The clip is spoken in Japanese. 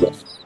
you